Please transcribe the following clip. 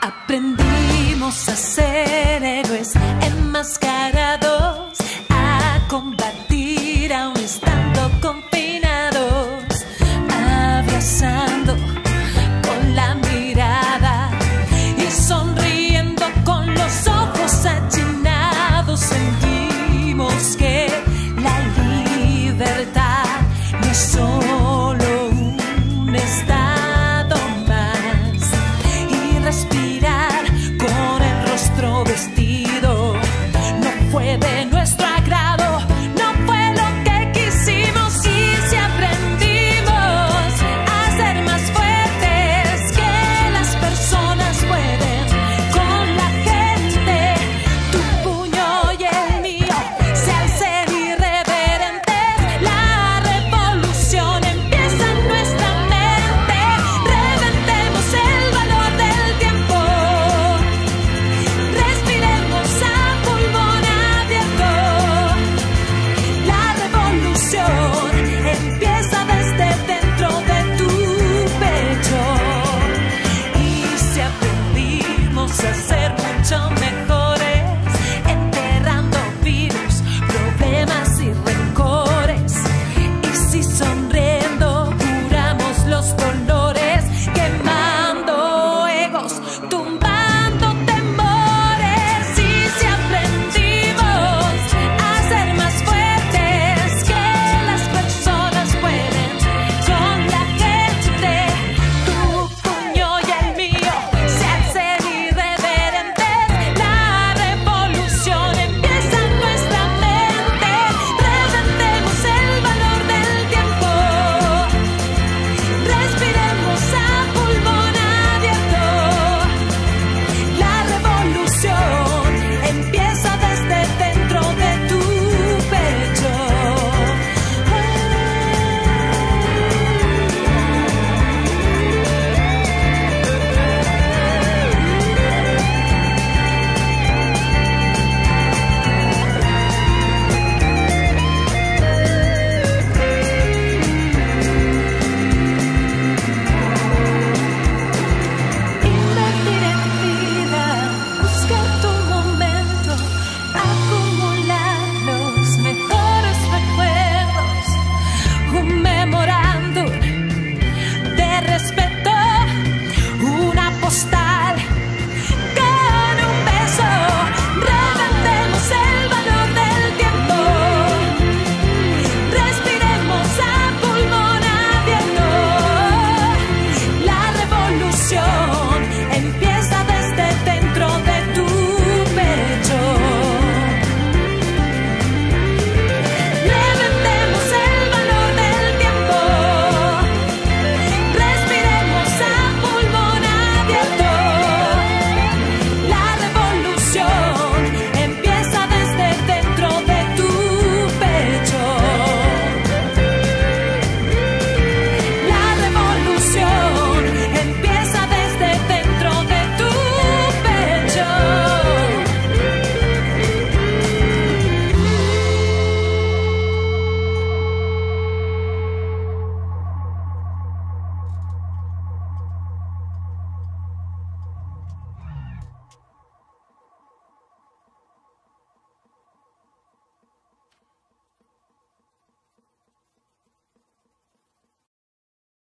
Aprendimos a ser héroes enmascarados.